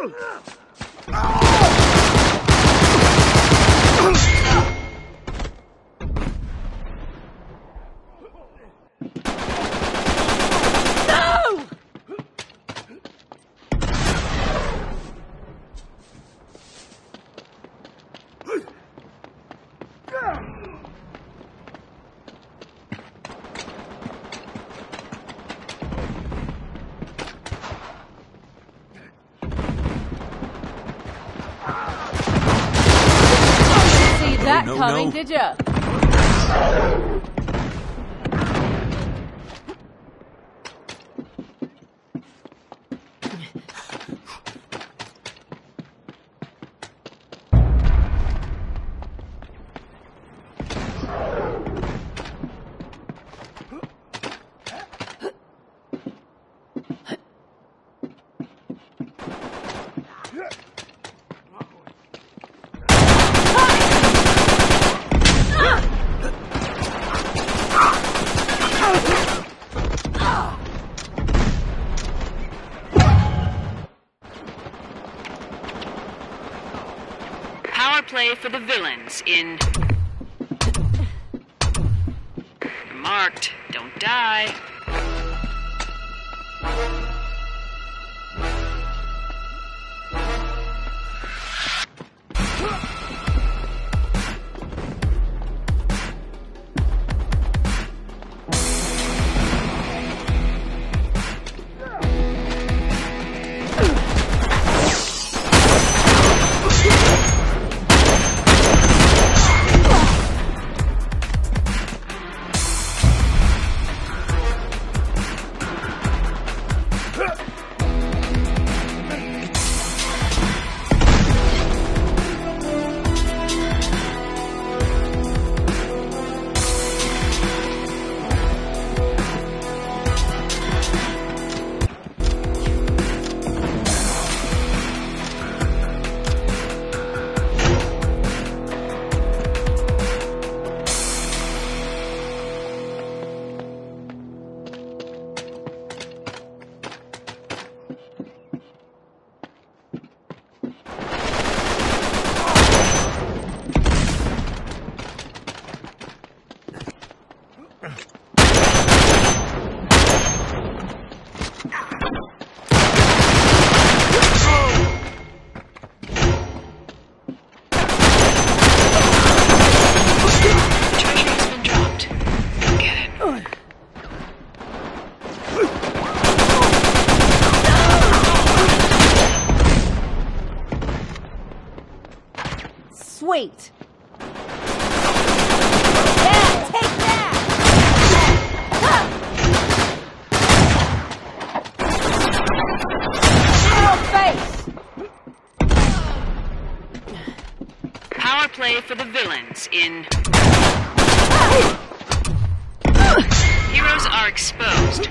See no, coming, no. did ya? Power for the villains in. Marked. Don't die. Sweet. Yeah, take that! Your face! Power play for the villains in. Heroes are exposed.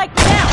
like now.